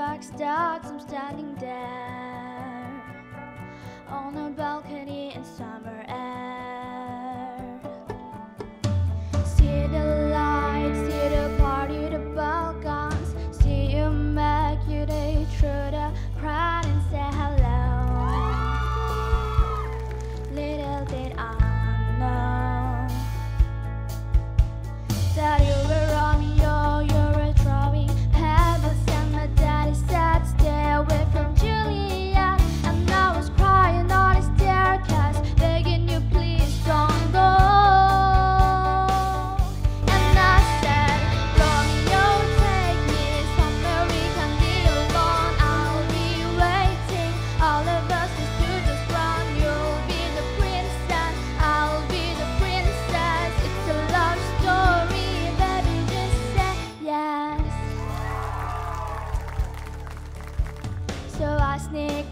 box dogs, I'm standing there on a balcony.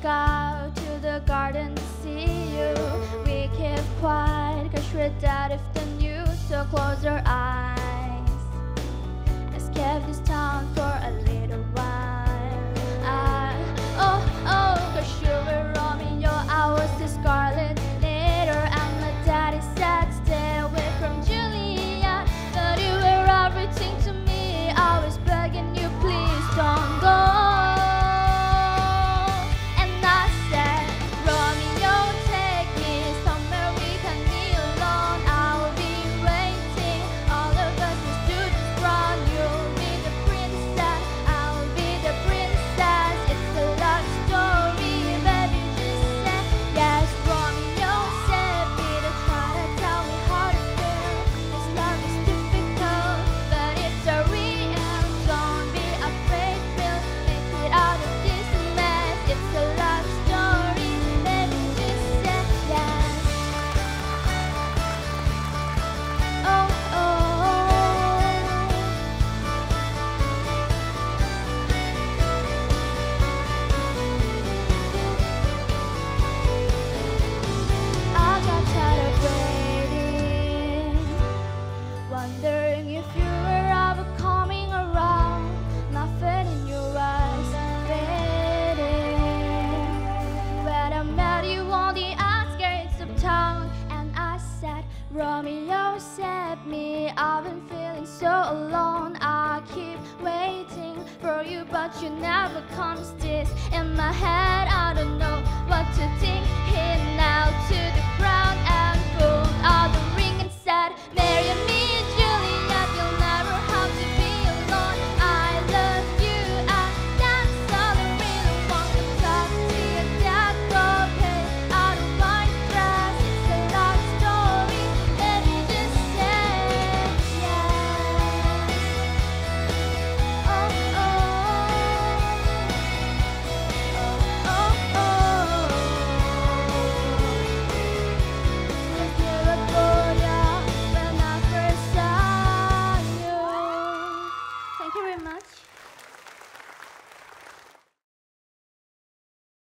out to the garden to see you. We keep quiet, cause we're dead if the news, so close your eyes. Romeo saved me I've been feeling so alone. I keep waiting for you But you never come. This in my head I don't know what to think. Here now